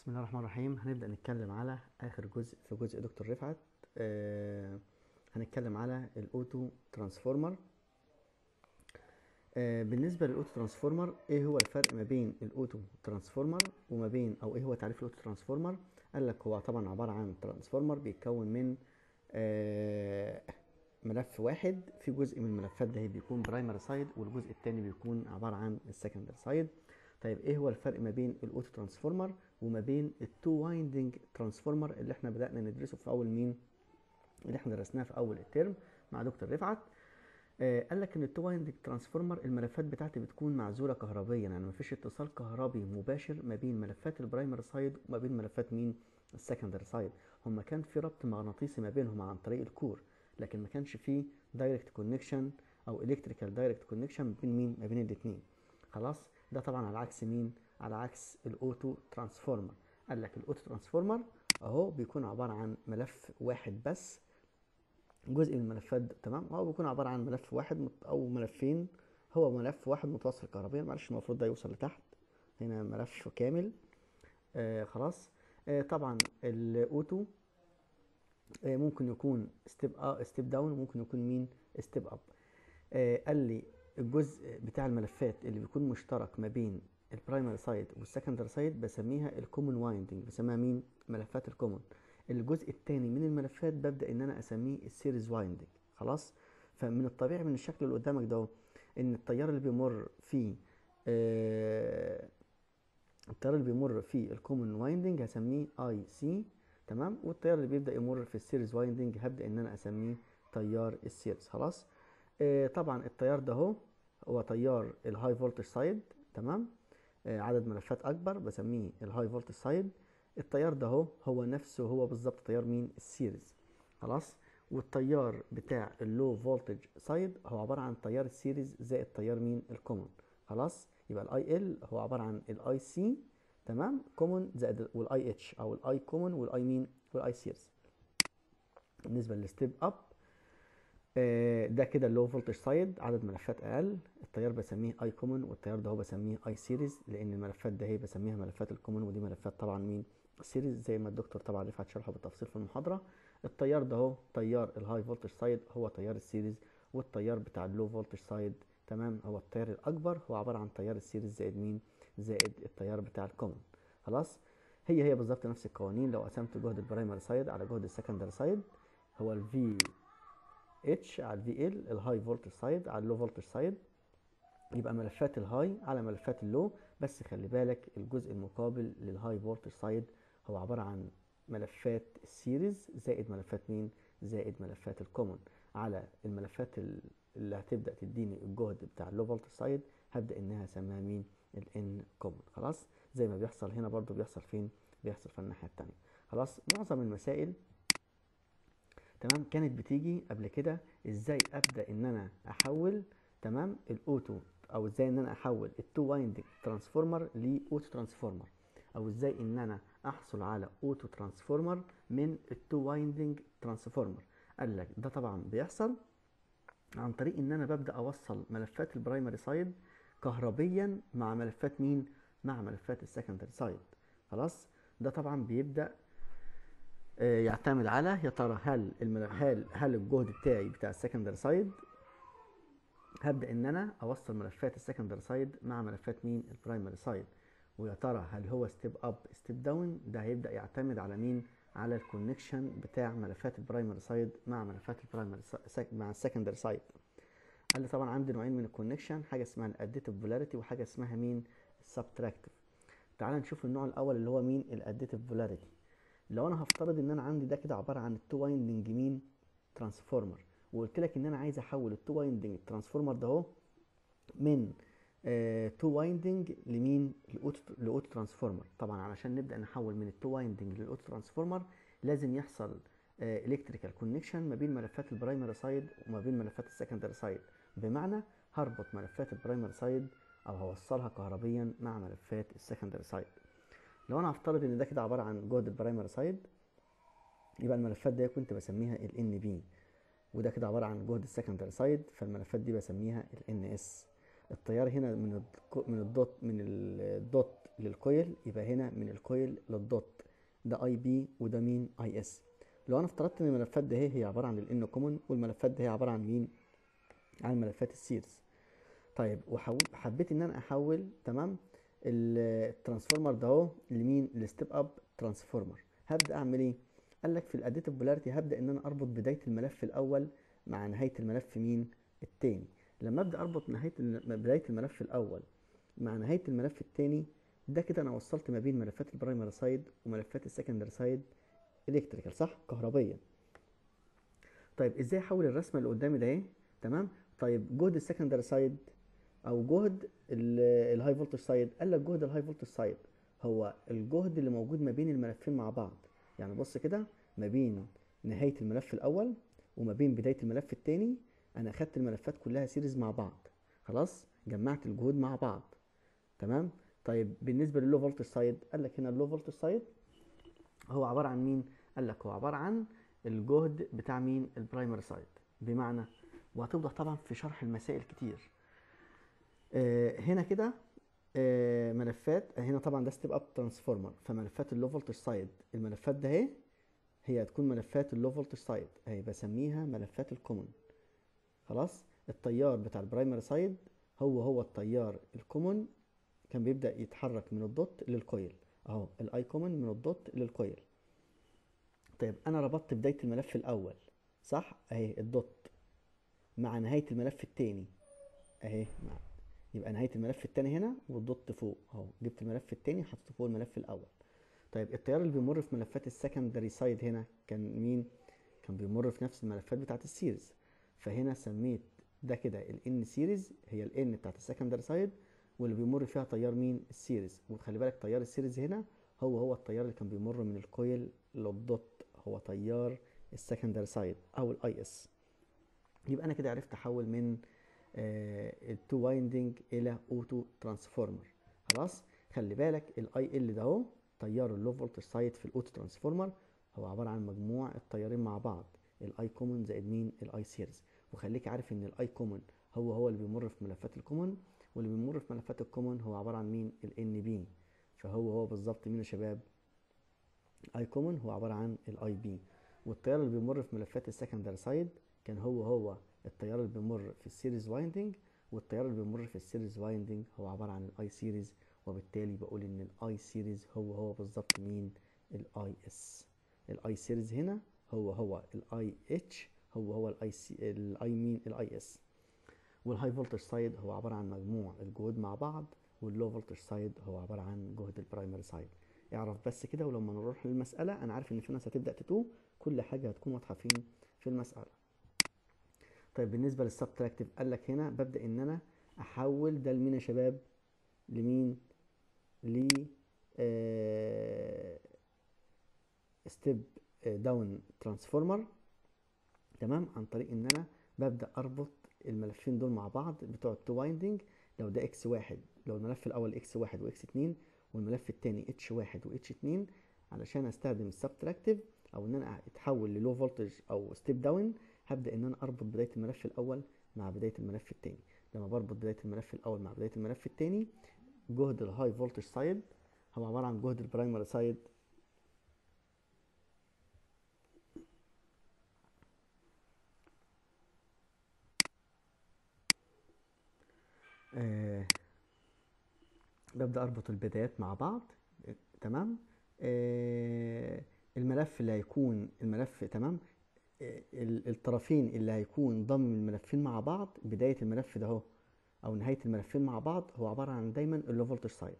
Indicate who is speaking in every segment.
Speaker 1: بسم الله الرحمن الرحيم. هنبدأ نتكلم على آخر جزء في جزء دكتور رفعت. آه هنتكلم على ال auto transformer. آه بالنسبة لل auto transformer إيه هو الفرق ما بين ال auto transformer وما بين أو إيه هو تعريف ال auto transformer؟ قال لك هو طبعا عبارة عن transformer بيتكون من آه ملف واحد. في جزء من الملفات ده بيكون primary side والجزء التاني بيكون عبارة عن ال secondary side طيب إيه هو الفرق ما بين ال auto transformer؟ وما بين ال two winding transformer اللي إحنا بدأنا ندرسه في أول مين اللي إحنا درسناه في أول الترم مع دكتور رفعت. آه قال لك إن ال two winding transformer الملفات بتاعتي بتكون معزولة كهربيا يعني مفيش اتصال كهربي مباشر ما بين ملفات ال primary side وما بين ملفات مين؟ ال secondary side هما كان في ربط مغناطيسي ما بينهم عن طريق ال core لكن ما كانش في direct connection أو electrical direct connection ما بين مين؟ ما بين الاثنين خلاص؟ ده طبعا على عكس مين؟ على عكس ال auto transformer. قال لك ال auto transformer أهو بيكون عبارة عن ملف واحد بس. جزء من الملفات تمام؟ هو بيكون عبارة عن ملف واحد أو ملفين. هو ملف واحد متوصل كهربيا. معلش المفروض ده يوصل لتحت. هنا ملف كامل. آه خلاص. آه طبعا ال auto آه ممكن يكون step آه step down ممكن يكون مين step up آه قال لي الجزء بتاع الملفات اللي بيكون مشترك ما بين ال primary side وال secondary side بسميها ال common winding بسميها مين؟ ملفات ال common الجزء الثاني من الملفات ببدأ إن أنا أسميه ال series winding خلاص؟ فمن الطبيعي من الشكل اللي قدامك ده إن التيار اللي بيمر في آه التيار اللي بيمر في ال common winding هسميه I C تمام؟ والتيار اللي بيبدأ يمر في ال series winding هبدأ إن أنا أسميه تيار ال series خلاص؟ آه طبعا التيار ده أهو هو تيار ال high voltage side تمام؟ عدد ملفات أكبر بسميه ال high voltage side التيار ده أهو هو نفسه هو بالظبط تيار مين؟ ال series. خلاص؟ والتيار بتاع ال low voltage side هو عبارة عن تيار ال series زائد تيار مين؟ ال common خلاص؟ يبقى ال I L هو عبارة عن ال I C تمام؟ common زائد وال I H أو ال I common وال I مين؟ وال I series بالنسبة لل step up ده كده ال low voltage side عدد ملفات أقل. التيار بسميه I common والتيار ده هو بسميه I series لأن الملفات ده هي بسميها ملفات ال common ودي ملفات طبعا مين؟ series زي ما الدكتور طبعا رفعت شرحه بالتفصيل في المحاضرة. التيار ده هو تيار ال high voltage side هو تيار ال series والتيار بتاع ال low voltage side تمام هو التيار الأكبر. هو عبارة عن تيار ال series زائد مين؟ زائد التيار بتاع ال common خلاص؟ هي هي بالظبط نفس القوانين. لو قسمت جهد ال primary side على جهد ال secondary side هو ال V H على ال V L ال high voltage side على ال low voltage side يبقى ملفات ال high على ملفات ال low بس خلي بالك الجزء المقابل لل high voltage side هو عبارة عن ملفات ال series زائد ملفات مين زائد ملفات ال common على الملفات اللي هتبدأ تديني الجهد بتاع ال low voltage side هبدأ إنها أسميها مين؟ ال N common خلاص؟ زي ما بيحصل هنا برضو بيحصل فين؟ بيحصل في الناحية الثانية خلاص؟ معظم المسائل تمام؟ كانت بتيجي قبل كده إزاي أبدأ إن أنا أحول تمام ال auto أو إزاي إن أنا أحول ال two winding transformer ل auto transformer أو إزاي إن أنا أحصل على auto transformer من ال two winding transformer قال لك ده طبعا بيحصل عن طريق إن أنا ببدأ أوصل ملفات ال primary side كهربيا مع ملفات مين؟ مع ملفات ال secondary side خلاص؟ ده طبعا بيبدأ يعتمد على يا ترى هل هل هل الجهد بتاعي بتاع ال secondary side هبدأ إن أنا أوصل ملفات ال secondary side مع ملفات مين؟ ال primary side ويا ترى هل هو step up step down ده هيبدأ يعتمد على مين؟ على ال connection بتاع ملفات ال primary side مع ملفات ال primary مع ال secondary side قال لي طبعا عندي نوعين من ال connection حاجة اسمها ال additive polarity وحاجة اسمها مين؟ ال subtractive تعال نشوف النوع الأول اللي هو مين؟ ال additive polarity لو أنا هفترض إن أنا عندي ده كده عبارة عن ال two winding مين؟ transformer. وقلت لك إن أنا عايز أحول ال two winding transformer ده أهو من two winding لمين؟ ل auto transformer. طبعا علشان نبدأ نحول من ال two winding لل auto transformer لازم يحصل electrical connection ما بين ملفات ال primary side وما بين ملفات ال secondary side بمعنى هربط ملفات ال primary side أو هوصلها كهربيا مع ملفات ال secondary side لو أنا هفترض إن ده كده عبارة عن جهد ال primary side يبقى الملفات دي كنت بسميها ال N P وده كده عبارة عن جهد ال secondary side فالملفات دي بسميها ال NS التيار هنا من من ال dot من ال dot لل coil يبقى هنا من ال coil لل dot. ده IP وده مين؟ IS لو أنا افترضت إن الملفات ده هي عبارة عن ال N common والملفات ده هي عبارة عن مين؟ عن ملفات ال series طيب وحبيت إن أنا أحول تمام؟ ال transformer ده اهو لمين ل step up transformer. هبدأ أعمل إيه؟ قال لك في ال additive polarity هبدأ إن أنا أربط بداية الملف الأول مع نهاية الملف مين؟ التاني. لما أبدأ أربط نهاية بداية الملف الأول مع نهاية الملف التاني ده كده أنا وصلت ما بين ملفات ال primary side وملفات ال secondary side electrical صح؟ كهربيا. طيب إزاي أحول الرسمة اللي قدامي ده إيه؟ تمام؟ طيب جهد ال secondary side أو جهد ال high voltage side قال لك جهد ال high voltage side هو الجهد اللي موجود ما بين الملفين مع بعض. يعني بص كده ما بين نهاية الملف الأول وما بين بداية الملف التاني أنا أخدت الملفات كلها series مع بعض. خلاص؟ جمعت الجهود مع بعض. تمام؟ طيب بالنسبة لل low voltage side قال لك هنا ال low voltage side هو عبارة عن مين؟ قال لك هو عبارة عن الجهد بتاع مين؟ ال primary side. بمعنى وهتوضح طبعا في شرح المسائل كتير. هنا كده آه ملفات. هنا طبعا ده step up transformer فملفات ال low voltage side الملفات ده اهي هي هتكون ملفات ال low voltage side أهي بسميها ملفات ال common. خلاص؟ التيار بتاع ال primary side هو هو التيار ال common. كان بيبدأ يتحرك من ال dot لل coil. أهو ال I common من ال dot لل coil. طيب أنا ربطت بداية الملف الأول صح؟ أهي ال dot مع نهاية الملف التاني. أهي يبقى نهاية الملف التاني هنا وال dot فوق أهو. جبت الملف التاني حطيته فوق الملف الأول. طيب التيار اللي بيمر في ملفات ال secondary side هنا. كان مين؟ كان بيمر في نفس الملفات بتاعت ال series. فهنا سميت ده كده ال N series هي ال N بتاعت ال secondary side واللي بيمر فيها تيار مين؟ ال series. وخلي بالك تيار ال series هنا هو هو التيار اللي كان بيمر من ال coil لل dot. هو تيار ال secondary side أو ال IS يبقى أنا كده عرفت أحول من ال two winding إلى auto transformer. خلاص؟ خلي بالك ال IL ده أهو تيار ال low voltage side في ال auto transformer. هو عبارة عن مجموع التيارين مع بعض ال I common زائد مين؟ ال I series وخليك عارف إن ال I common هو هو اللي بيمر في ملفات ال common واللي بيمر في ملفات ال common هو عبارة عن مين؟ ال NP فهو هو بالظبط مين يا شباب؟ I common هو عبارة عن ال IP والتيار اللي بيمر في ملفات ال secondary side كان هو هو التيار اللي بيمر في ال series winding والتيار اللي بيمر في ال series winding هو عبارة عن ال I series وبالتالي بقول إن ال I series هو هو بالظبط مين؟ ال IS ال I series هنا هو هو ال IH هو هو ال IC ال I مين؟ ال IS وال high voltage side هو عبارة عن مجموع الجهود مع بعض وال low voltage side هو عبارة عن جهد ال primary side اعرف بس كده ولما نروح للمسألة أنا عارف إن في ناس هتبدأ تتوه كل حاجة هتكون واضحة فين؟ في المسألة. طيب بالنسبة لل subtractive قال لك هنا ببدأ إن أنا أحول ده لمين يا شباب لمين؟ ل step down transformer تمام؟ عن طريق إن أنا ببدأ أربط الملفين دول مع بعض بتوع ال two winding لو ده X واحد لو الملف الأول X واحد و X اتنين والملف التاني H واحد و H اتنين علشان أستخدم ال subtractive أو إن أنا أتحول لل low voltage أو step down هبدأ إن أنا أربط بداية الملف الأول مع بداية الملف التاني. لما بربط بداية الملف الأول مع بداية الملف التاني جهد ال high voltage side هو عبارة عن جهد ال primary side آه ببدأ أربط البدايات مع بعض. تمام؟ آه الملف اللي هيكون الملف تمام؟ الطرفين اللي هيكون ضم الملفين مع بعض بداية الملف ده اهو أو نهاية الملفين مع بعض هو عبارة عن دايما ال low voltage side.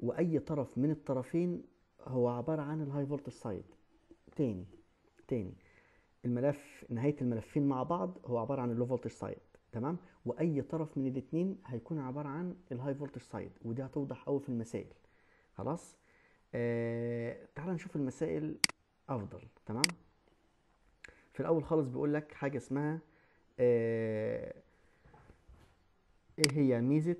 Speaker 1: وأي طرف من الطرفين هو عبارة عن ال high voltage side. تاني تاني. الملف نهاية الملفين مع بعض هو عبارة عن ال low voltage side. تمام؟ وأي طرف من الاثنين هيكون عبارة عن ال high voltage side. ودي هتوضح قوي في المسائل. خلاص؟ آه تعال نشوف المسائل أفضل. تمام؟ في الأول خالص بيقول لك حاجة اسمها آه إيه هي ميزة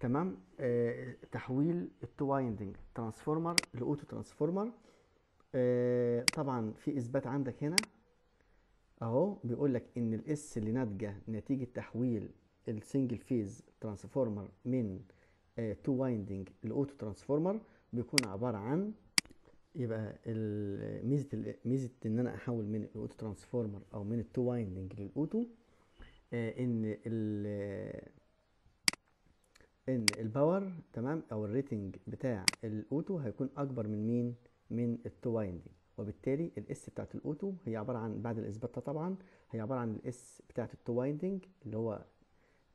Speaker 1: تمام؟ آه تحويل ال two winding transformer ل auto transformer. آه طبعا في إثبات عندك هنا. أهو بيقول لك إن ال S اللي ناتجة نتيجة تحويل ال single phase transformer من two winding ال auto transformer بيكون عبارة عن يبقى ميزة ميزة إن أنا أحول من ال auto transformer أو من ال two winding لل auto آه، إن ال إن ال power تمام؟ أو ال rating بتاع ال auto هيكون أكبر من مين؟ من ال two winding. وبالتالي ال S بتاعت ال auto هي عبارة عن بعد الاثبات طبعا هي عبارة عن ال S بتاعت ال two winding اللي هو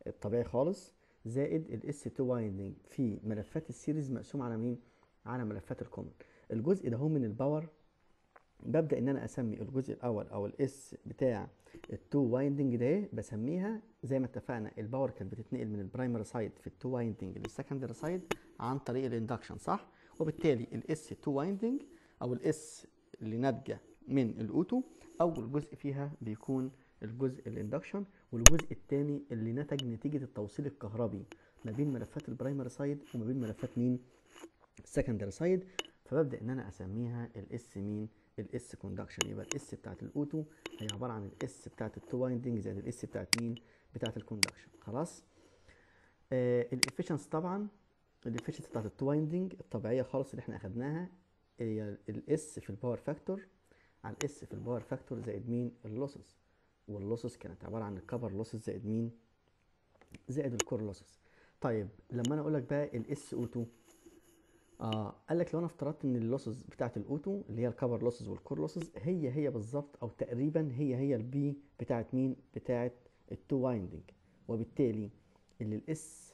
Speaker 1: الطبيعي خالص زائد ال S two winding في ملفات ال series مقسوم على مين؟ على ملفات ال common. الجزء ده هو من ال power ببدأ إن أنا أسمي الجزء الأول أو ال S بتاع ال two winding ده بسميها زي ما اتفقنا ال power كانت بتتنقل من ال primary side في ال two winding لل secondary side عن طريق ال induction صح؟ وبالتالي ال S two winding أو ال S اللي ناتجة من ال auto أول جزء فيها بيكون الجزء ال induction والجزء الثاني اللي نتج نتيجة التوصيل الكهربي ما بين ملفات ال primary side وما بين ملفات مين؟ ال secondary side فببدأ إن أنا أسميها الاس مين الاس كوندكشن يبقى الاس بتاعت الاوتو هي عبارة عن ال S بتاعت ال two winding زائد ال S بتاعت مين بتاعت ال conduction خلاص؟ آه ال efficiency طبعا ال efficiency بتاعت ال two winding الطبيعية خالص اللي إحنا أخدناها هي الاس في الباور فاكتور على الاس في الباور فاكتور زائد مين ال losses وال losses كانت عبارة عن ال copper losses زائد مين زائد ال core losses طيب لما أنا أقول لك بقى ال S auto آه قال لك لو أنا افترضت إن ال losses بتاعت ال auto اللي هي ال copper losses وال core losses هي هي بالظبط أو تقريبا هي هي ال P بتاعت مين؟ بتاعت ال two winding وبالتالي اللي ال S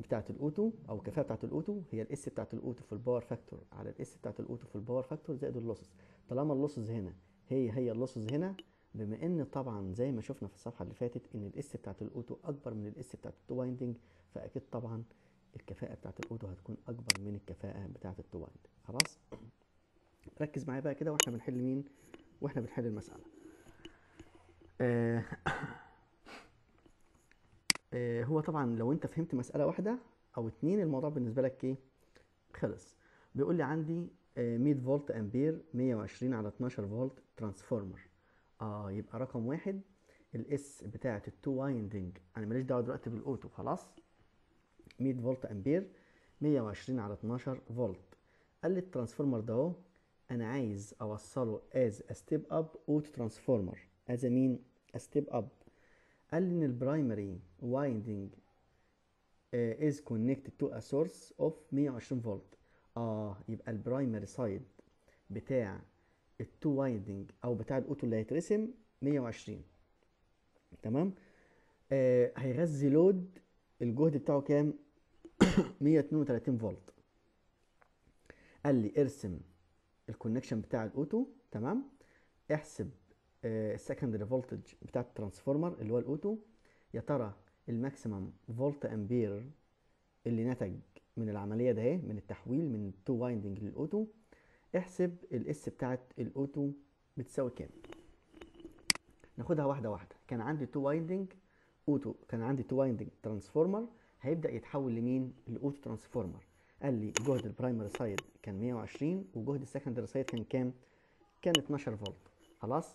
Speaker 1: بتاعت ال auto أو الكفاءة بتاعت الأوتو هي الاس بتاعت الأوتو في الباور فاكتور على الاس بتاعت الأوتو في الباور فاكتور زائد اللوسز طالما ال losses هنا هي هي ال losses هنا بما إن طبعا زي ما شفنا في الصفحة اللي فاتت إن ال S بتاعت ال auto أكبر من ال S بتاعت ال two winding فأكيد طبعا الكفاءة بتاعت ال auto هتكون أكبر من الكفاءة بتاعت ال two winding خلاص؟ ركز معايا بقى كده وإحنا بنحل مين؟ وإحنا بنحل المسألة. آه آه هو طبعا لو أنت فهمت مسألة واحدة أو اتنين الموضوع بالنسبة لك إيه؟ خلص. بيقول لي عندي آه 100 فولت أمبير 120 على 12 فولت transformer. آه يبقى رقم واحد ال S بتاعت ال two winding. أنا ماليش دعوة دلوقتي بال auto. خلاص؟ 100 فولت أمبير 120 على 12 فولت. قال لي ال transformer ده أهو أنا عايز أوصله as step up auto transformer as مين step up قال لي إن ال primary winding is connected to a source of 120 فولت. آه يبقى ال primary side بتاع ال two winding أو بتاع ال auto اللي هيترسم 120 تمام؟ آه هيغذي load الجهد بتاعه كام؟ 132 فولت. قال لي ارسم ال connection بتاع ال auto تمام؟ احسب ال secondary voltage بتاع ال transformer اللي هو ال auto. يا ترى ال maximum فولت امبير اللي نتج من العملية ده اهي من التحويل من ال two winding لل auto. احسب ال S بتاعت ال auto بتساوي كام؟ ناخدها واحدة واحدة. كان عندي two winding auto كان عندي two winding transformer. هيبدأ يتحول لمين؟ ل auto transformer. قال لي جهد ال primary side كان 120 وجهد ال secondary side كان كام؟ كان 12 فولت. خلاص؟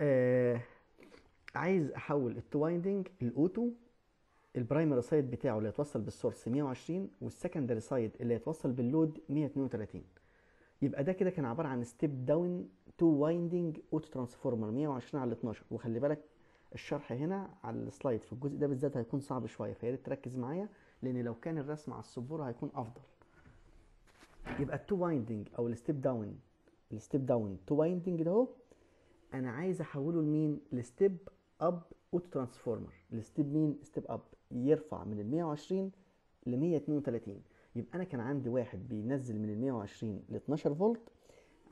Speaker 1: آه عايز أحول ال two winding لل auto ال primary side بتاعه اللي هيتوصل بال source 120 وال secondary side اللي هيتوصل بال load 132 يبقى ده كده كان عبارة عن step down two winding auto transformer 120 على 12 وخلي بالك الشرح هنا على ال slide في الجزء ده بالذات هيكون صعب شوية فيا ريت تركز معايا لأن لو كان الرسم على السبورة هيكون أفضل. يبقى ال two winding أو ال step down ال step down two winding ده أهو أنا عايز أحوله لمين؟ ل step up auto transformer. ال step مين؟ step up. يرفع من ال 120 ل 132 يبقى أنا كان عندي واحد بينزل من ال 120 ل 12 فولت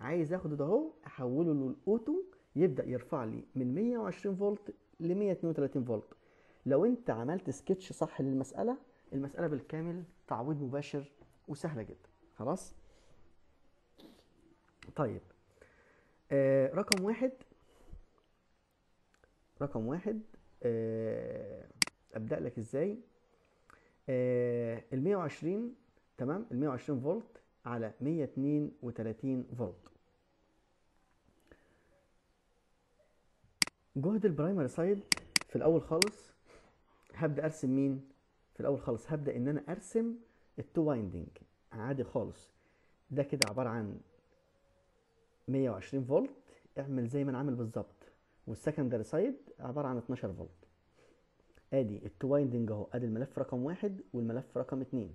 Speaker 1: عايز آخده ده أهو أحوله لل auto يبدأ يرفع لي من 120 فولت ل 132 فولت. لو انت عملت سكتش صح للمسألة المسألة بالكامل تعويض مباشر وسهلة جدا. خلاص؟ طيب. آه رقم واحد. رقم واحد آه أبدأ لك إزاي؟ آه ال 120 تمام؟ ال 120 فولت على 132 فولت. جهد ال primary side في الأول خالص هبدأ أرسم مين؟ في الأول خالص هبدأ إن أنا أرسم ال two winding عادي خالص. ده كده عبارة عن 120 فولت. اعمل زي ما أنا عامل بالظبط. وال secondary side عبارة عن 12 فولت. آدي ال two winding أهو. آدي الملف رقم واحد والملف رقم اتنين.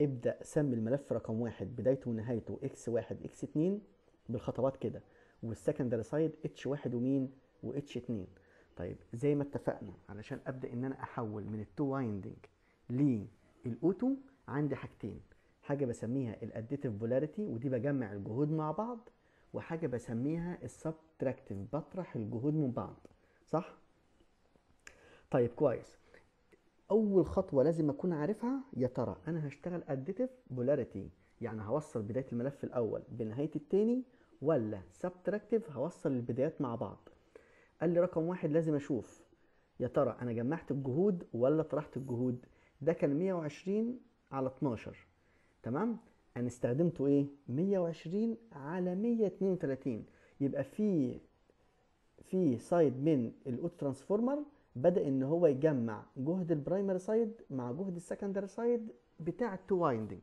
Speaker 1: ابدأ سمي الملف رقم واحد بدايته ونهايته. X واحد X اتنين. بالخطوات كده. وال secondary side H واحد ومين؟ و H اتنين. طيب زي ما اتفقنا علشان أبدأ إن أنا أحول من ال two winding لل auto عندي حاجتين. حاجة بسميها ال additive polarity ودي بجمع الجهود مع بعض وحاجة بسميها ال subtractive بطرح الجهود من بعض. صح؟ طيب كويس. أول خطوة لازم أكون عارفها يا ترى أنا هشتغل additive polarity يعني هوصل بداية الملف الأول بنهاية التاني ولا subtractive هوصل البدايات مع بعض؟ قال لي رقم واحد لازم أشوف. يا ترى أنا جمعت الجهود ولا طرحت الجهود؟ ده كان 120 على 12 تمام؟ أنا استخدمته إيه؟ 120 على 132 يبقى في في side من ال auto transformer بدأ إن هو يجمع جهد ال primary side مع جهد ال secondary side بتاع ال two winding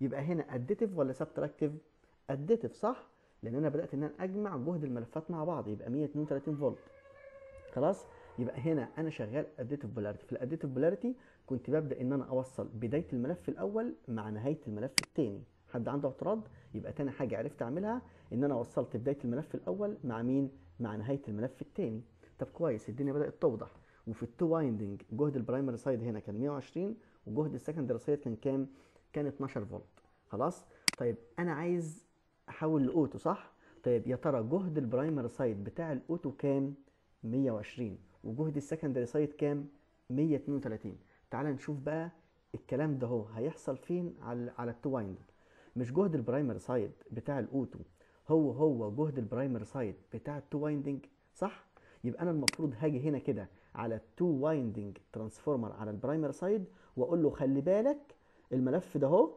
Speaker 1: يبقى هنا additive ولا subtractive additive صح؟ لأن أنا بدأت إن أنا أجمع جهد الملفات مع بعض. يبقى 132 فولت. خلاص؟ يبقى هنا أنا شغال additive polarity في ال additive polarity كنت ببدأ إن أنا أوصل بداية الملف الأول مع نهاية الملف الثاني حد عنده اعتراض؟ يبقى تاني حاجة عرفت أعملها إن أنا وصلت بداية الملف الأول مع مين؟ مع نهاية الملف الثاني طب كويس الدنيا بدأت توضح. وفي ال two winding جهد ال primary side هنا كان 120 وجهد ال secondary side كان كام؟ كان 12 فولت. خلاص؟ طيب أنا عايز أحول ل auto صح؟ طيب يا ترى جهد ال primary side بتاع ال auto كام؟ 120 وجهد ال secondary side كام؟ 132 تعال نشوف بقى الكلام ده هو هيحصل فين على على ال two winding مش جهد ال primary side بتاع ال auto. هو هو جهد ال primary side بتاع ال two winding صح؟ يبقى أنا المفروض هاجي هنا كده على ال two winding transformer على ال primary side وأقول له خلي بالك الملف ده اهو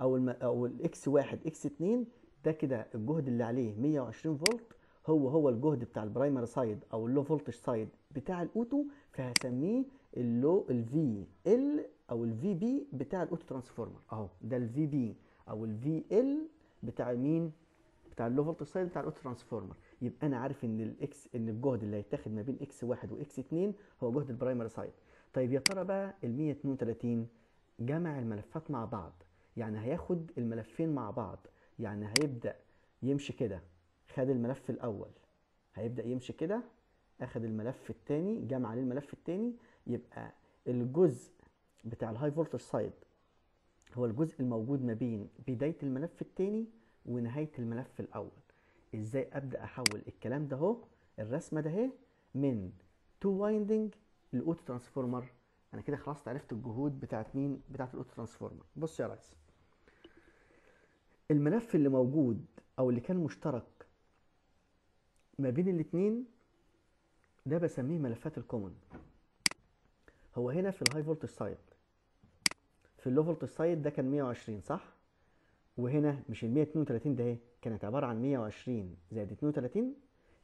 Speaker 1: أو الم... أو ال X واحد X اتنين ده كده الجهد اللي عليه 120 فولت هو هو الجهد بتاع ال primary side أو ال low voltage side بتاع ال auto فهسميه ال low ال VL أو ال VP بتاع ال auto transformer. أهو. ده ال VP أو ال VL بتاع مين؟ بتاع ال low voltage side بتاع ال auto transformer. يبقى أنا عارف إن ال X إن الجهد اللي هيتاخد ما بين X واحد و X اتنين هو جهد ال primary side. طيب يا ترى بقى ال 132 جمع الملفات مع بعض يعني هياخد الملفين مع بعض يعني هيبدأ يمشي كده. خد الملف الأول. هيبدأ يمشي كده أخد الملف الثاني جمع عليه الملف الثاني يبقى الجزء بتاع ال high voltage side هو الجزء الموجود ما بين بداية الملف الثاني ونهاية الملف الأول. إزاي أبدأ أحول الكلام ده أهو؟ الرسمة ده أهي من two winding ل auto transformer. أنا كده خلاص عرفت الجهود بتاعت مين؟ بتاعت ال auto transformer. بص يا ريس الملف اللي موجود أو اللي كان مشترك ما بين الاتنين ده بسميه ملفات ال common هو هنا في ال high voltage side في ال low voltage side ده كان 120 صح؟ وهنا مش ال 132 ده اهي كانت عبارة عن 120 زائد 32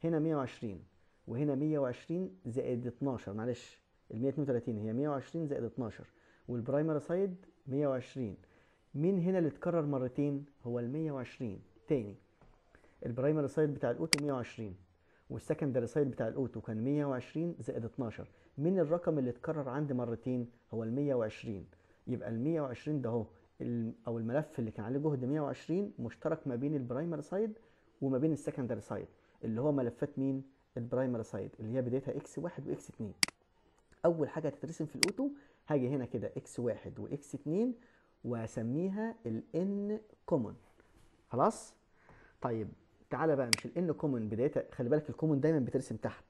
Speaker 1: هنا 120 وهنا 120 زائد 12 معلش ال 132 هي 120 زائد 12 وال primary side 120 مين هنا اللي اتكرر مرتين؟ هو ال 120 تاني ال primary side بتاع ال auto 120 وال secondary side بتاع ال auto كان 120 زائد 12 مين الرقم اللي اتكرر عندي مرتين هو ال 120 يبقى ال 120 ده اهو أو الملف اللي كان عليه جهد 120 مشترك ما بين ال primary side وما بين السكندري سايد اللي هو ملفات مين؟ ال primary side اللي هي بدايتها X 1 و X 2 أول حاجة هتترسم في ال auto هاجي هنا كده X 1 و X 2 وأسميها ال N common خلاص؟ طيب تعالى بقى مش ال N common بدايتها خلي بالك ال common دايما بترسم تحت.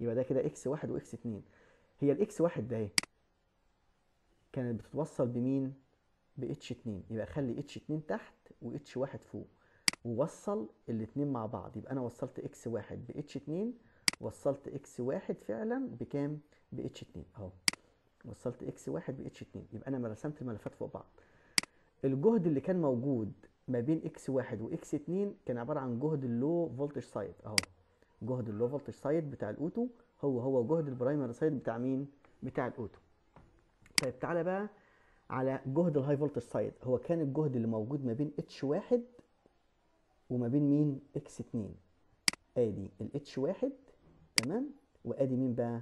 Speaker 1: يبقى ده كده X 1 و X 2 هي ال X 1 ده أهي. كانت بتتوصل بمين؟ ب H 2 يبقى خلي H 2 تحت و H 1 فوق. ووصل الاثنين مع بعض. يبقى أنا وصلت X 1 ب H 2 وصلت X 1 فعلا بكام؟ ب H 2 أهو. وصلت X 1 ب H 2 يبقى أنا رسمت الملفات فوق بعض. الجهد اللي كان موجود ما بين X 1 و X 2 كان عبارة عن جهد ال low voltage side أهو. جهد ال low voltage side بتاع ال auto هو هو جهد ال primary side بتاع مين؟ بتاع ال auto طيب تعالى بقى على جهد ال high voltage side هو كان الجهد اللي موجود ما بين H واحد وما بين مين؟ X 2 آدي ال H واحد تمام؟ وآدي مين بقى؟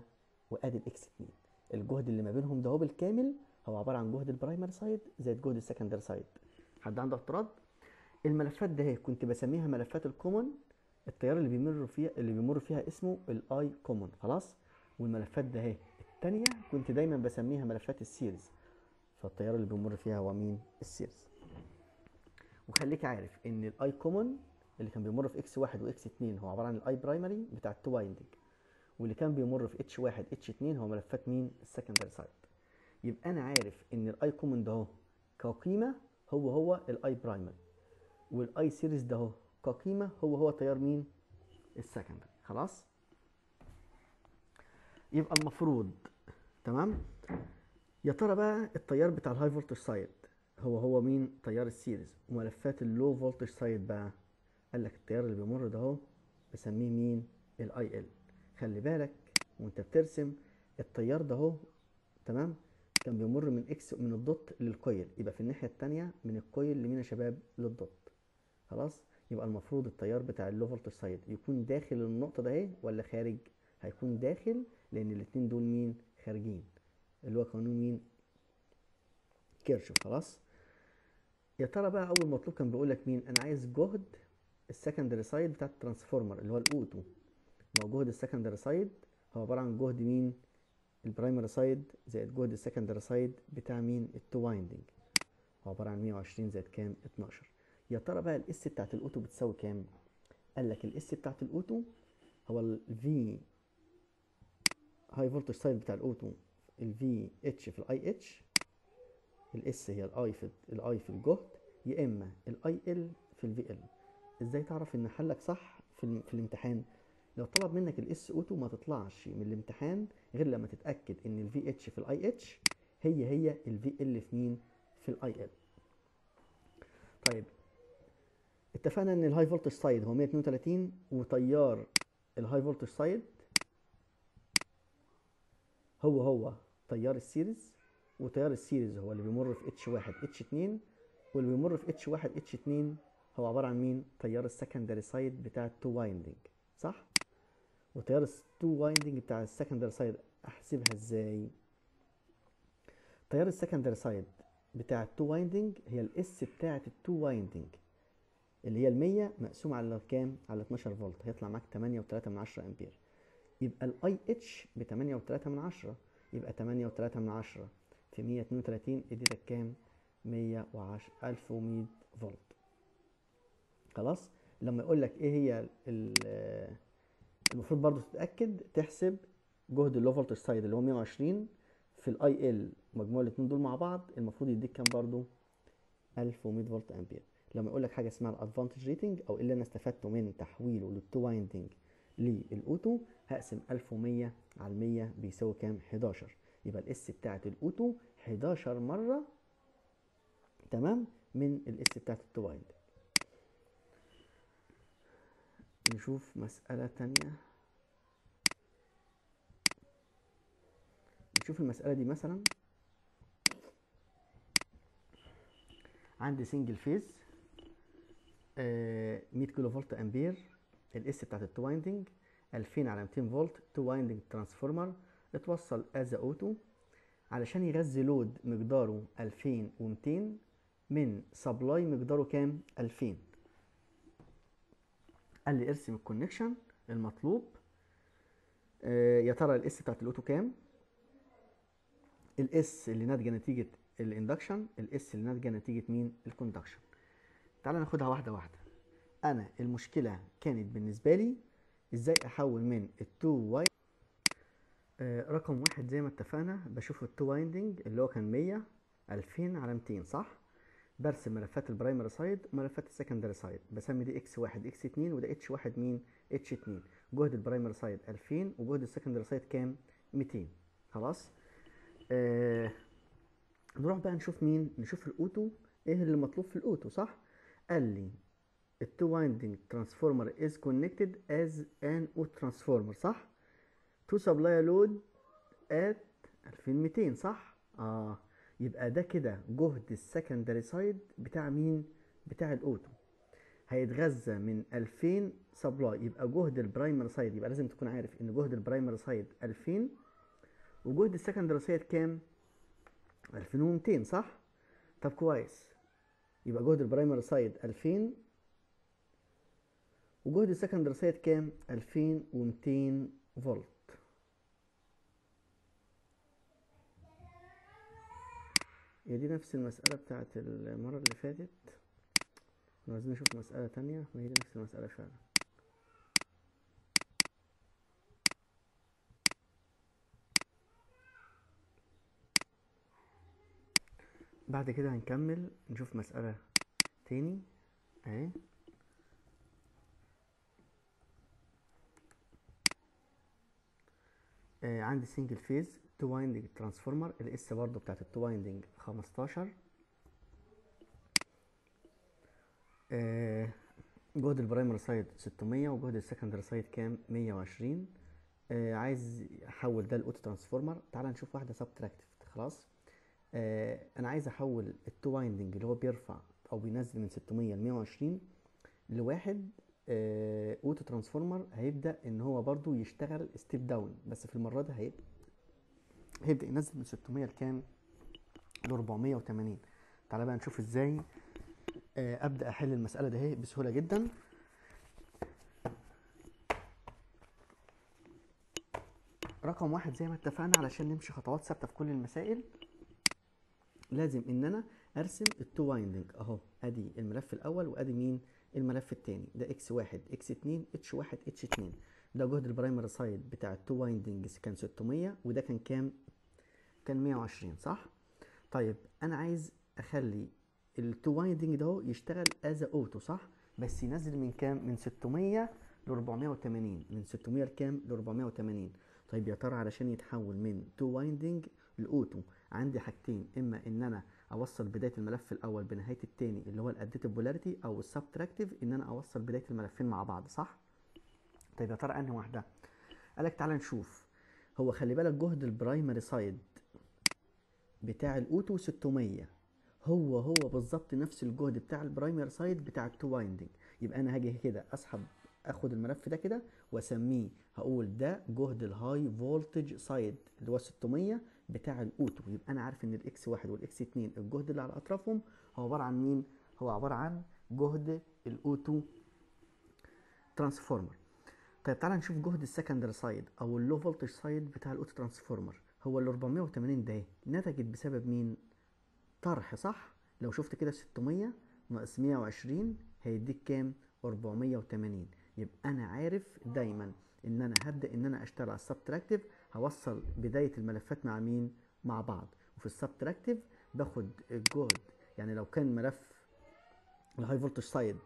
Speaker 1: وآدي ال X 2 الجهد اللي ما بينهم ده هو بالكامل هو عبارة عن جهد ال primary side زائد جهد ال secondary side حد عنده اعتراض الملفات ده كنت بسميها ملفات ال common التيار اللي بيمر فيها اللي بيمر فيها اسمه ال I common خلاص؟ والملفات ده التانية كنت دايما بسميها ملفات ال series فالتيار اللي بيمر فيها هو مين؟ ال series وخليك عارف إن ال I common اللي كان بيمر في X واحد و X اتنين هو عبارة عن ال I primary بتاع ال two winding واللي كان بيمر في H واحد H اتنين هو ملفات مين؟ ال secondary side يبقى أنا عارف إن ال I common ده كقيمة هو هو ال I primary وال I series ده اهو كقيمة هو هو تيار مين؟ ال secondary خلاص؟ يبقى المفروض تمام؟ يا ترى بقى التيار بتاع ال high voltage side هو هو مين؟ تيار ال series. وملفات ال low voltage side بقى. قال لك التيار اللي بيمر ده اهو بسميه مين؟ ال IL خلي بالك وانت بترسم التيار ده اهو تمام؟ كان بيمر من X من ال dot لل coil يبقى في الناحية الثانية من ال coil لمين يا شباب؟ لل dot. خلاص؟ يبقى المفروض التيار بتاع ال low voltage side يكون داخل النقطة ده اهي ولا خارج؟ هيكون داخل لأن الاتنين دول مين؟ خارجين. اللي هو قانون مين؟ كيرشوف. خلاص؟ يا ترى بقى أول مطلوب كان بيقول لك مين؟ أنا عايز جهد ال secondary side بتاع ال transformer اللي هو ال auto. هو جهد ال secondary side هو عبارة عن جهد مين؟ ال primary side زائد جهد ال secondary side بتاع مين؟ ال two winding. هو عبارة عن 120 زائد كام؟ 12 يا ترى بقى ال S بتاعت ال auto بتساوي كام؟ قال لك ال S بتاعت ال auto هو ال V high voltage side بتاع ال auto ال VH في ال IH ال S هي ال I في ال I في الجهد يا إما ال IL في ال VL إزاي تعرف إن حلك صح في, في الامتحان؟ لو طلب منك ال S auto ما تطلعش من الامتحان غير لما تتأكد إن الفي اتش في الاي اتش هي هي ال VL في مين في ال IL طيب اتفقنا إن ال high voltage side هو 132 وتيار ال high voltage side هو هو تيار ال series وتيار ال series هو اللي بيمر في H واحد H اتنين واللي بيمر في H واحد H اتنين هو عبارة عن مين؟ تيار ال secondary side بتاع ال two winding صح؟ وتيار ال two winding بتاع ال secondary side أحسبها إزاي؟ تيار السكندري سايد بتاع التو وايندنج هي الاس بتاعة التو وايندنج اللي هي المية مقسوم على كام؟ على 12 فولت. هيطلع معاك 8.3 من 10 أمبير. يبقى ال IH ب 8.3 من 10 يبقى 8.3 من 10 في 132 اديتك كام؟ 110 1100 فولت. خلاص؟ لما يقول لك إيه هي المفروض برضو تتأكد تحسب جهد ال low voltage side اللي هو 120 في ال IL مجموع الاثنين دول مع بعض المفروض يديك كام برضو 1100 فولت أمبير. لما يقول لك حاجة اسمها ال advantage rating أو اللي أنا استفدته من تحويله لل two winding لل auto هقسم 1100 على 100 بيساوي كام؟ 11 يبقى ال S بتاعت ال auto 11 مرة تمام من ال S بتاعت ال two wind نشوف مسألة تانية. نشوف المسألة دي مثلا. عندي single phase 100 كيلو فولت أمبير ال S بتاعت ال two winding 2000 على 200 فولت two transformer اتوصل as auto علشان يغذي load مقداره 2200 من supply مقداره كام؟ 2000 قال لي ارسم ال connection المطلوب. آه يا ترى ال S بتاعت ال auto كام؟ ال S اللي ناتجة نتيجة ال induction ال S اللي ناتجة نتيجة مين؟ ال conduction تعال ناخدها واحدة واحدة. أنا المشكلة كانت بالنسبة لي إزاي أحول من ال two wind آه رقم واحد زي ما اتفقنا بشوف ال two winding اللي هو كان 100 2000 على 200 صح؟ برسم ملفات ال primary side وملفات ال secondary side. بسمي دي إكس واحد إكس اتنين وده إتش واحد مين؟ H اتنين. جهد ال primary side 2000 وجهد ال secondary side كام؟ 200 خلاص؟ آه نروح بقى نشوف مين؟ نشوف ال auto. إيه اللي مطلوب في ال auto صح؟ قال لي ال two winding transformer is connected as an auto transformer صح؟ Supply a load at 2200 صح؟ آه يبقى ده كده جهد ال secondary side بتاع مين؟ بتاع ال auto. هيتغذى من 2000 supply يبقى جهد ال primary side يبقى لازم تكون عارف إن جهد ال primary side 2000 وجهد ال secondary side كام؟ 2200 صح؟ طب كويس. يبقى جهد ال primary side 2000 وجهد ال secondary side كام؟ 2200 فولت. هي دي نفس المسألة بتاعت المرة اللي فاتت. كنا عايزين نشوف مسألة تانية وهي دي نفس المسألة فعلا. بعد كده هنكمل نشوف مسألة تاني. اهي. آه عندي single phase two winding transformer ال S برضو بتاعت ال two winding 15 آه جهد ال primary side 600 وجهد ال secondary side كام؟ 120 آه عايز أحول ده ل auto transformer تعال نشوف واحدة subtractive خلاص؟ آه أنا عايز أحول ال two winding اللي هو بيرفع أو بينزل من 600 ل 120 لواحد آه auto transformer هيبدأ إن هو برضو يشتغل step down بس في المرة دي هيبقى هيبدأ ينزل من 600 لكام؟ ل 480 تعالى بقى نشوف إزاي آه أبدأ أحل المسألة دي بسهولة جدا. رقم واحد زي ما اتفقنا علشان نمشي خطوات ثابتة في كل المسائل. لازم إن أنا أرسم ال two winding. أهو أدي الملف الأول وأدي مين؟ الملف الثاني ده إكس واحد إكس اتنين إتش واحد إتش اتنين. ده جهد ال primary side بتاع ال two windings كان 600 وده كان كام؟ كان 120 صح؟ طيب أنا عايز أخلي ال two winding ده يشتغل as auto صح؟ بس ينزل من كام؟ من 600 ل 480 من 600 لكام؟ ل 480 طيب يا ترى علشان يتحول من two winding ل auto. عندي حاجتين إما إن أنا أوصل بداية الملف الأول بنهاية التاني اللي هو ال additive polarity أو ال subtractive إن أنا أوصل بداية الملفين مع بعض صح؟ طيب يا ترى أنهي واحدة؟ قالك تعالى نشوف. هو خلي بالك جهد ال primary side بتاع ال auto 600 هو هو بالظبط نفس الجهد بتاع ال primary side بتاع ال two winding. يبقى أنا هاجي كده أسحب أخد الملف ده كده وأسميه هقول ده جهد ال high voltage side اللي هو 600 بتاع ال auto. يبقى أنا عارف إن ال X واحد وال X اتنين الجهد اللي على أطرافهم هو عبارة عن مين؟ هو عبارة عن جهد ال auto transformer. طيب تعالى نشوف جهد ال secondary side أو ال low voltage side بتاع ال auto transformer. هو ال 480 ده نتجت بسبب مين؟ طرح صح؟ لو شفت كده 600 ناقص 120 هيديك كام؟ 480 يبقى أنا عارف دايما إن أنا هبدأ إن أنا أشتغل على ال subtractive هوصل بداية الملفات مع مين؟ مع بعض. وفي ال subtractive باخد الجهد. يعني لو كان ملف ال high voltage side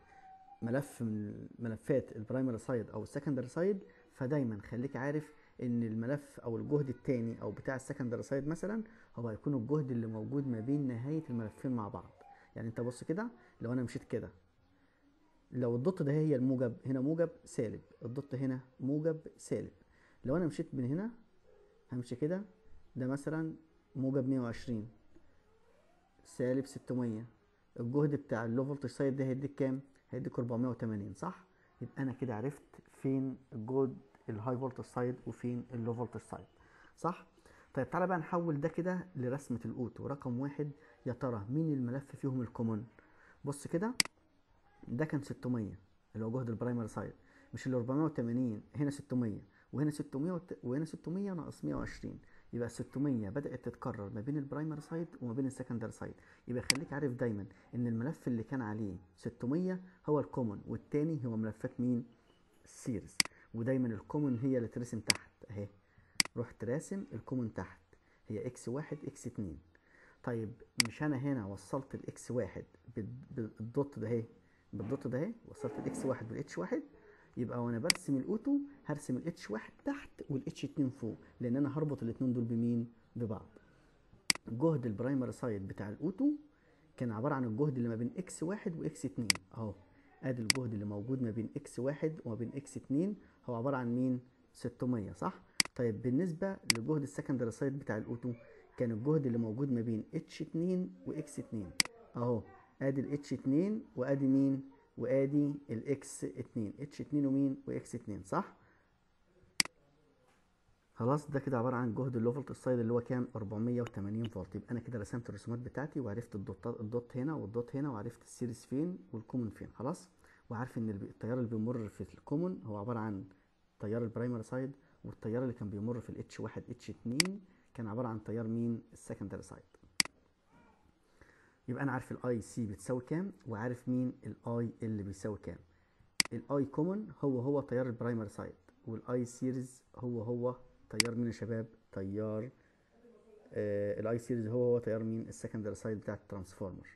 Speaker 1: ملف من ملفات ال primary side أو ال secondary side فدايما خليك عارف إن الملف أو الجهد الثاني أو بتاع ال secondary side مثلا هو هيكون الجهد اللي موجود ما بين نهاية الملفين مع بعض. يعني أنت بص كده لو أنا مشيت كده لو ال dot ده هي الموجب هنا موجب سالب. ال dot هنا موجب سالب. لو أنا مشيت من هنا همشي كده ده مثلا موجب 120 سالب 600 الجهد بتاع ال low voltage side ده هيديك كام؟ هيديك 480 صح؟ يبقى أنا كده عرفت فين الجهد ال high voltage side وفين ال low voltage side صح؟ طيب تعالى بقى نحول ده كده لرسمة ال auto رقم واحد يا ترى مين الملف فيهم ال common بص كده ده كان 600 اللي هو جهد ال primary side مش ال 480 هنا 600 وهنا 600 وت- وهنا 600 ناقص 120 يبقى 600 بدأت تتكرر ما بين ال primary side وما بين ال secondary side. يبقى خليك عارف دايما إن الملف اللي كان عليه 600 هو ال common والتاني هو ملفات مين؟ ال series ودايما ال common هي اللي ترسم تحت أهي. رحت راسم ال common تحت. هي X واحد X اتنين. طيب مش أنا هنا وصلت ال X واحد بال- بال dot ده أهي. بال dot ده أهي. وصلت ال X واحد بال H واحد. يبقى وأنا برسم الأوتو هرسم الاتش واحد تحت والاتش اتنين فوق لأن أنا هربط الاتنين دول بمين؟ ببعض. جهد ال primary side بتاع ال auto كان عبارة عن الجهد اللي ما بين X واحد و X اتنين. أهو آدي الجهد اللي موجود ما بين إكس واحد وما بين إكس اتنين هو عبارة عن مين؟ 600 صح؟ طيب بالنسبة لجهد ال secondary side بتاع ال auto كان الجهد اللي موجود ما بين اتش 2 واكس 2 أهو آدي الاتش 2 وآدي مين؟ وادي الاكس 2 اتش 2 ومين؟ واكس 2 صح؟ خلاص ده كده عبارة عن جهد ال low voltage side اللي هو كام؟ 480 فولت. يبقى أنا كده رسمت الرسومات بتاعتي وعرفت الدوت الدوت هنا والدوت هنا وعرفت السيريز فين والكومن فين. خلاص؟ وعارف إن التيار اللي بيمر في ال common هو عبارة عن تيار ال primary side والتيار اللي كان بيمر في ال H 1 H 2 كان عبارة عن تيار مين؟ ال secondary side يبقى أنا عارف ال I C بتساوي كام وعارف مين ال I اللي بيساوي كام. ال I common هو هو تيار ال primary side وال I series هو هو تيار مين يا شباب؟ تيار ال I series هو هو تيار مين؟ ال secondary side بتاع ال transformer.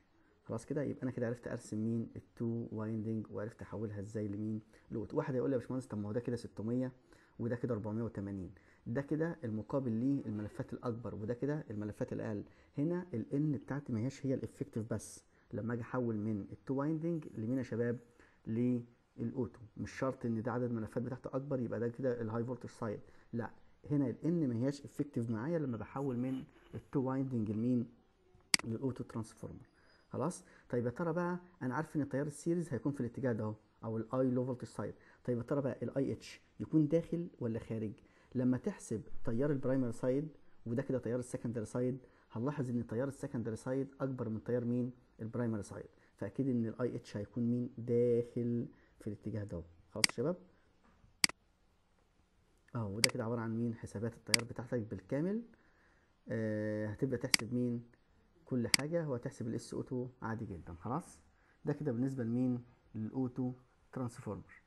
Speaker 1: خلاص كده؟ يبقى أنا كده عرفت أرسم مين؟ ال two winding وعرفت أحولها إزاي لمين؟ ل auto واحد هيقول لي يا باشمهندس طب ما هو ده كده 600 وده كده 480 ده كده المقابل ليه الملفات الأكبر وده كده الملفات الأقل. هنا ال N بتاعتي ما هياش هي ال effective بس. لما أجي أحول من ال two winding لمين يا شباب لل auto مش شرط إن ده عدد الملفات بتاعته أكبر يبقى ده كده ال high voltage side لا هنا ال N ما هياش effective معايا لما بحول من ال two winding لمين؟ لل auto transformer خلاص؟ طيب يا ترى بقى أنا عارف إن التيار ال series هيكون في الاتجاه ده أهو أو ال I low voltage side طيب يا ترى بقى ال I H يكون داخل ولا خارج؟ لما تحسب تيار ال primary side وده كده تيار ال secondary side هنلاحظ إن تيار ال secondary side أكبر من تيار مين؟ ال primary side. فأكيد إن ال I H هيكون مين؟ داخل في الاتجاه ده. خلاص يا شباب؟ أهو وده كده عبارة عن مين؟ حسابات التيار بتاعتك بالكامل. آه هتبدأ تحسب مين؟ كل حاجة. وهتحسب ال S auto عادي جدا. خلاص؟ ده كده بالنسبة لمين؟ لل auto transformer